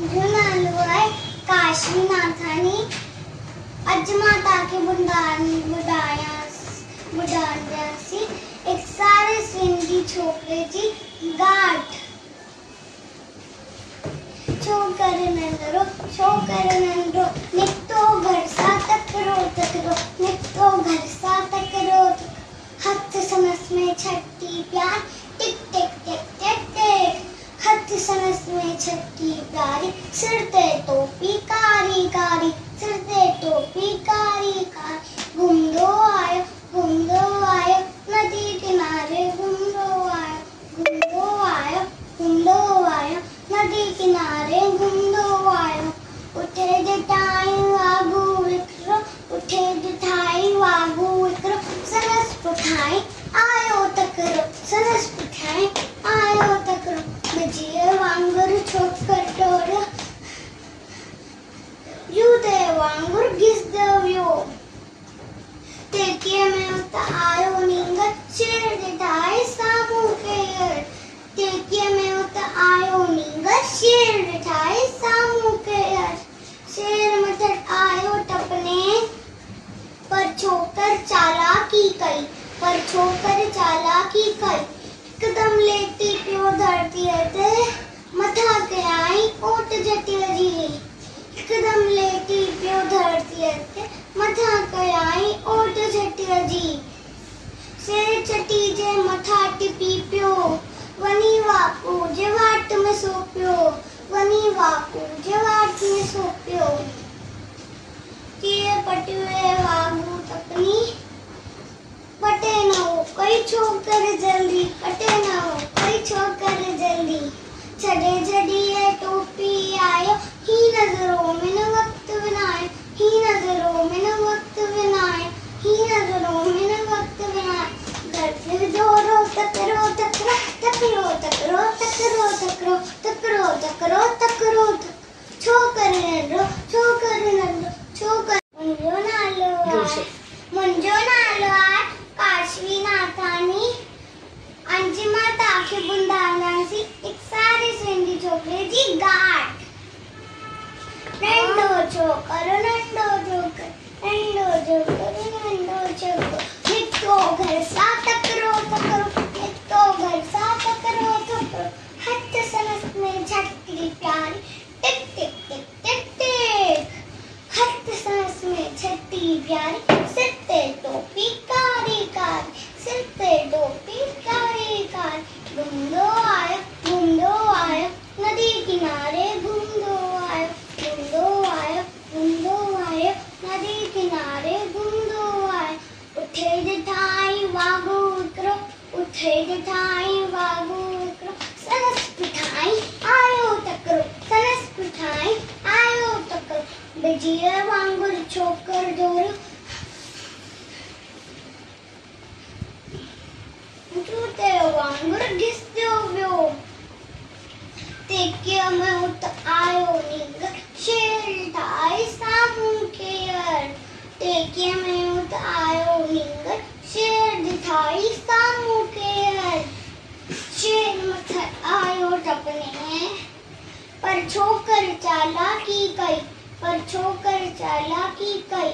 जुनालुआय काशीनाथानी अजमाता के बुंदान, बुदाया बुदांसी एक सारे सिंधी छोकरे जी, गाठ। छोकरे नंदरो छोकरे नंदरो नितो घर सा तकरो तकरो नितो घर सा तकरो हथ समस में छट्टी प्यार टिक टिक टिक टिक टिक समस में छट्टी प्यारी सिर ते टोपी कारी कारी सिर ते टोपी कारी कारी घूमदो आयो होकर चालाकी कर, कदम लेती प्यो धरती रहते मथा के आई ओट जटियरी कदम लेती प्यो धरती रहते मथा के आई ओट जटिल जी से चटी जे मथा टिपी प्यो, वनी वापू जे वाट में सो प्यो, वनी वापू जे वाट में सो प्यो। पियो कीड़े वा जल्दी पटे न हो, कोई छोकर जल्दी। छड़े जड़िए टोपी आयो, ही नज़रों में न वक्त बनाए। ही नज़रों में न वक्त बनाए, ही नज़रों में न वक्त बनाए। घर फिर जोरो तकरो तकरो तकरो तकरो तकरो तकरो तकरो तकरो પછી એક સારી સિંધી છોકરીજી ગાંઠ નંડો છોકરો નંડો છોકરો નંડો છોકરો નંડો છોકરો મિત્રો ઘર સા તકરો તકરો મિત્રો ઘર સા તકરો તકરો હથ સનસ મે છટકી પ્યારી टिक टिक टिक टिक टिक हथ सनस में छटकी प्यारी उठे जठाई वागू विक्रो उठे जठाई वागू विक्रो सरस पिठाई आयो तकरो सरस पिठाई आयो तकरो बिजिया वांगुर छोकर ज़ोर झूठे वांगुर घिसत्यो वियो। तेके में उत आयो नींग शेर ठाई सामू के तेके में आयो नींग शेर ठाई सामू के यर शेर मथ आयो टपने पर छोकर चालाकी कई पर छोकर चालाकी कई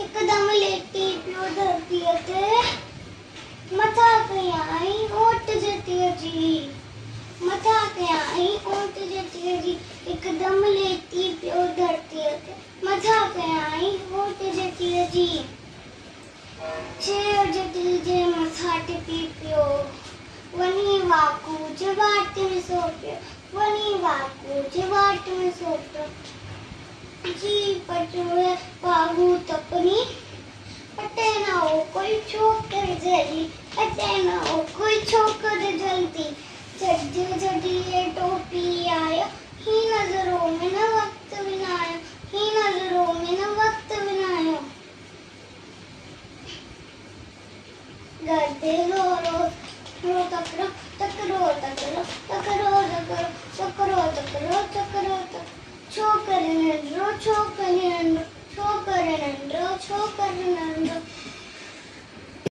हिकदम लेटी पियो धरती ते मथा कयाई ओट जती जी मथा कयाई ओट बाट पीपियो वनी वाकू जे बाट में सोपियो वनी वाकू जे बाट में सोपियो जी पटुए बाहू तपनी पटे ना हो कोई छोकर जली पटे ना हो कोई छोकर जलती। છોકરી છોકરી છોકરી છોકરી